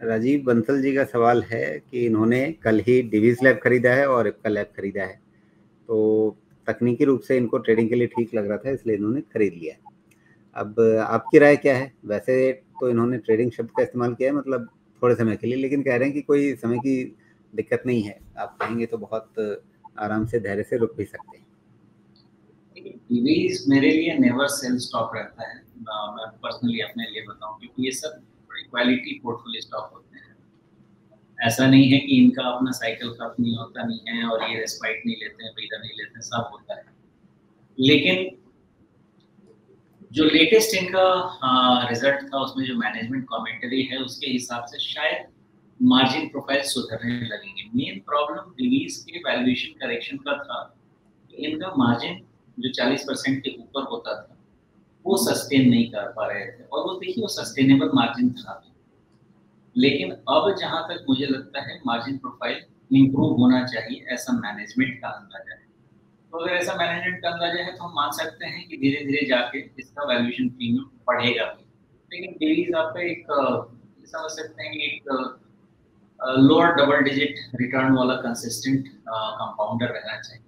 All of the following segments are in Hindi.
राजीव, बंसल जी का सवाल है कि इन्होंने कल ही डिवीज लैब खरीदा है और इपका लैब खरीदा है। तो तकनीकी रूप से इनको ट्रेडिंग के लिए ठीक लग रहा था, इसलिए इन्होंने खरीद लिया अब आपकी राय क्या है? वैसे तो इन्होंने ट्रेडिंग शब्द का इस्तेमाल किया है मतलब थोड़े समय के लिए, लेकिन कह रहे हैं कि कोई समय की दिक्कत नहीं है। आप कहेंगे तो बहुत आराम से, धैर्य से रुक भी सकते हैं। मेरे लिए नेवर सेल स्टॉक रहता है। मैं पर्सनली अपने लिए बताऊँ, क्योंकि ये सब क्वालिटी पोर्टफोलियो स्टॉक होते हैं। ऐसा नहीं है कि इनका अपना साइकिल खत्म नहीं होता नहीं है और ये रेस्पाइट नहीं लेते हैं ब्रीदर नहीं लेते हैं, सब होता है। लेकिन जो लेटेस्ट इनका रिज़ल्ट था, उसमें जो मैनेजमेंट कमेंटरी है, उसके हिसाब से शायद मार्जिन प्रोफ़ाइल सुधरने लगेंगे। मेन प्रॉब्लम रिलीज़ के वैल्यूएशन करेक्शन का था। इनका मार्जिन जो 40 परसेंट के ऊपर होता था वो सस्टेन नहीं कर पा रहे थे। और वो देखिए, वो सस्टेनेबल मार्जिन था लेकिन अब जहाँ तक मुझे लगता है मार्जिन प्रोफ़ाइल इंप्रूव होना चाहिए ऐसा मैनेजमेंट का अंदाज़ा है। तो अगर ऐसा मैनेजमेंट का अंदाज़ा है तो हम मान सकते हैं कि धीरे धीरे जाके इसका वैल्यूएशन प्रीमियम बढ़ेगा भी। लेकिन डिवीज आपका एक समझ सकते हैं एक लोअर डबल डिजिट रिटर्न वाला कंसिस्टेंट कंपाउंडर रहना चाहिए।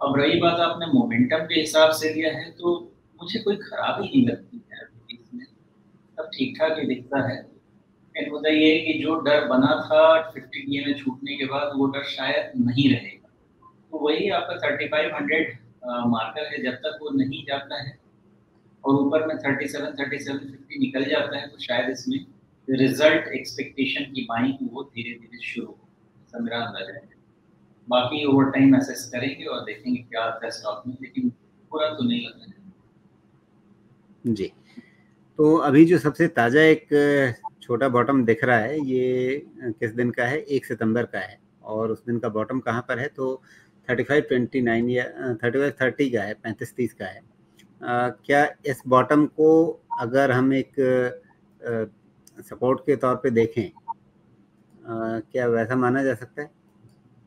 अब रही बात आपने मोमेंटम के हिसाब से लिया है तो मुझे कोई खराबी नहीं लगती है इसमें सब ठीक ठाक ही दिखता है। लेकिन मुद्दा ये है कि जो डर बना था फिफ्टी डी में छूटने के बाद, वो डर शायद नहीं रहेगा। तो वही आपका थर्टी फाइव हंड्रेड मार्कर है, जब तक वो नहीं जाता है। और ऊपर में thirty seven thirty seven fifty निकल जाता है तो शायद इसमें रिज़ल्ट एक्सपेक्टेशन की बाइंग वो धीरे धीरे शुरू हो। ऐसा मेरा अंदाज़ा है। बाकी ओवर टाइम एसेस करेंगे और देखेंगे क्या आता है स्टॉक में लेकिन पूरा तो नहीं लग जी। तो अभी जो सबसे ताज़ा एक छोटा बॉटम दिख रहा है ये किस दिन का है? एक सितंबर का है। और उस दिन का बॉटम कहाँ पर है? तो थर्टी फाइव ट्वेंटी नाइन या थर्टी फाइव थर्टी का है पैंतीस तीस का है। आ, क्या इस बॉटम को अगर हम एक सपोर्ट के तौर पे देखें आ, क्या वैसा माना जा सकता है?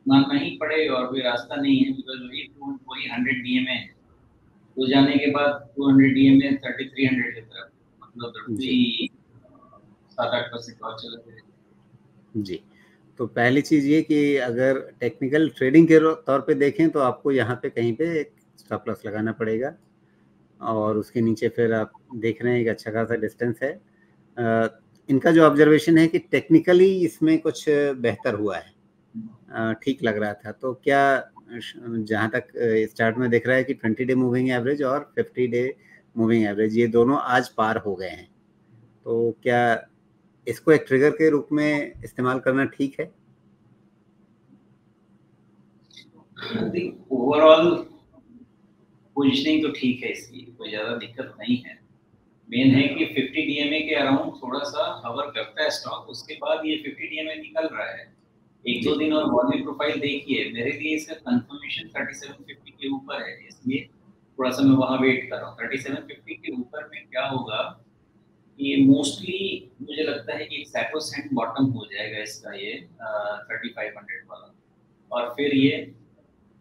मानना ही पड़ेगा और कोई रास्ता नहीं है बिकॉज़ वही टू वही हंड्रेड डी एम ए तो जाने के बाद two hundred D M A thirty three hundred की तरफ़। मतलब सात आठ परसेंट और चले गए। जी। तो पहली चीज़ ये कि अगर टेक्निकल ट्रेडिंग के तौर पे देखें तो आपको यहाँ पे कहीं पे एक स्टॉप लॉस लगाना पड़ेगा। और उसके नीचे फिर आप देख रहे हैं एक अच्छा खासा डिस्टेंस है। आ, इनका जो ऑब्जर्वेशन है कि टेक्निकली इसमें कुछ बेहतर हुआ है। ठीक लग रहा था। तो क्या जहाँ तक स्टार्ट में दिख रहा है कि ट्वेंटी डे मूविंग एवरेज और फिफ्टी डे मूविंग एवरेज, ये दोनों आज पार हो गए हैं। तो क्या इसको एक ट्रिगर के रूप में इस्तेमाल करना ठीक है? ओवरऑल पोजिशनिंग तो ठीक है इसकी, कोई ज़्यादा दिक्कत नहीं है। मेन है कि 50 डीएमए के अराउंड थोड़ा सा हवर करता है स्टॉक उसके बाद ये 50 डीएमए निकल रहा है। एक दो दिन और वॉल्यूम प्रोफ़ाइल देखिए मेरे लिए इसका कंफर्मेशन 3750 के ऊपर है इसलिए थोड़ा सा मैं वहाँ वेट कर रहा हूँ। 3750 के ऊपर में क्या होगा ये मोस्टली मुझे लगता है कि एक सैकोसेंट बॉटम हो जाएगा इसका ये थर्टी फाइव हंड्रेड वाला। और फिर ये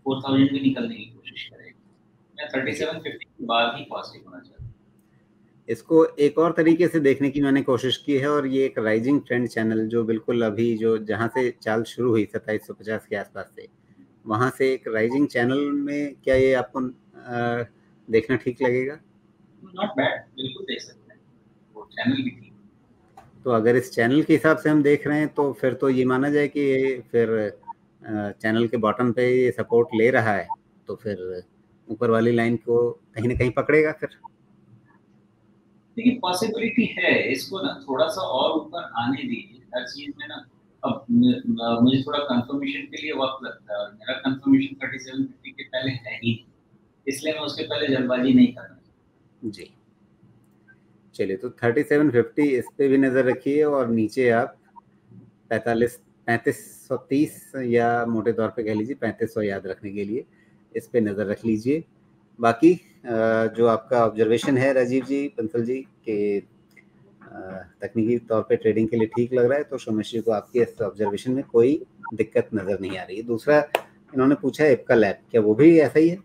फोर थाउज़ेंड भी निकलने की कोशिश करेगा। मैं थर्टी सेवन फिफ्टी के बाद ही पॉजिटिव होना चाहता हूँ। इसको एक और तरीके से देखने की मैंने कोशिश की है और ये एक राइजिंग ट्रेंड चैनल जो बिल्कुल अभी जो जहाँ से चाल शुरू हुई सत्ताईस सौ पचास के आसपास से वहाँ से एक राइजिंग चैनल में क्या ये आपको आ, देखना ठीक लगेगा? नॉट बैड बिल्कुल देख सकते हैं। वो चैनल भी ठीक तो अगर इस चैनल के हिसाब से हम देख रहे हैं तो फिर तो ये माना जाए कि फिर चैनल के बॉटम पे ये सपोर्ट ले रहा है तो फिर ऊपर वाली लाइन को कहीं ना कहीं पकड़ेगा फिर। देखिए पॉसिबिलिटी है, इसको ना थोड़ा सा और ऊपर आने दीजिए। हर चीज़ में ना, अब मुझे थोड़ा कंफर्मेशन के लिए वक्त लगता है मेरा कंफर्मेशन थर्टी सेवन फिफ्टी के पहले है ही इसलिए मैं उसके पहले जल्दबाजी नहीं करना जी। चलिए तो थर्टी सेवन फिफ्टी इस पे भी नज़र रखिए और नीचे आप पैंतालीस, पैंतीस सौ तीस या मोटे तौर पे कह लीजिए पैंतीस सौ याद रखने के लिए इस पे नज़र रख लीजिए। बाकी जो आपका ऑब्जर्वेशन है राजीव जी बंसल जी, के तकनीकी तौर पे ट्रेडिंग के लिए ठीक लग रहा है तो सोमेश जी को आपकी इस ऑब्जर्वेशन में कोई दिक्कत नज़र नहीं आ रही है। दूसरा, इन्होंने पूछा है एपका लैब क्या वो भी ऐसा ही है?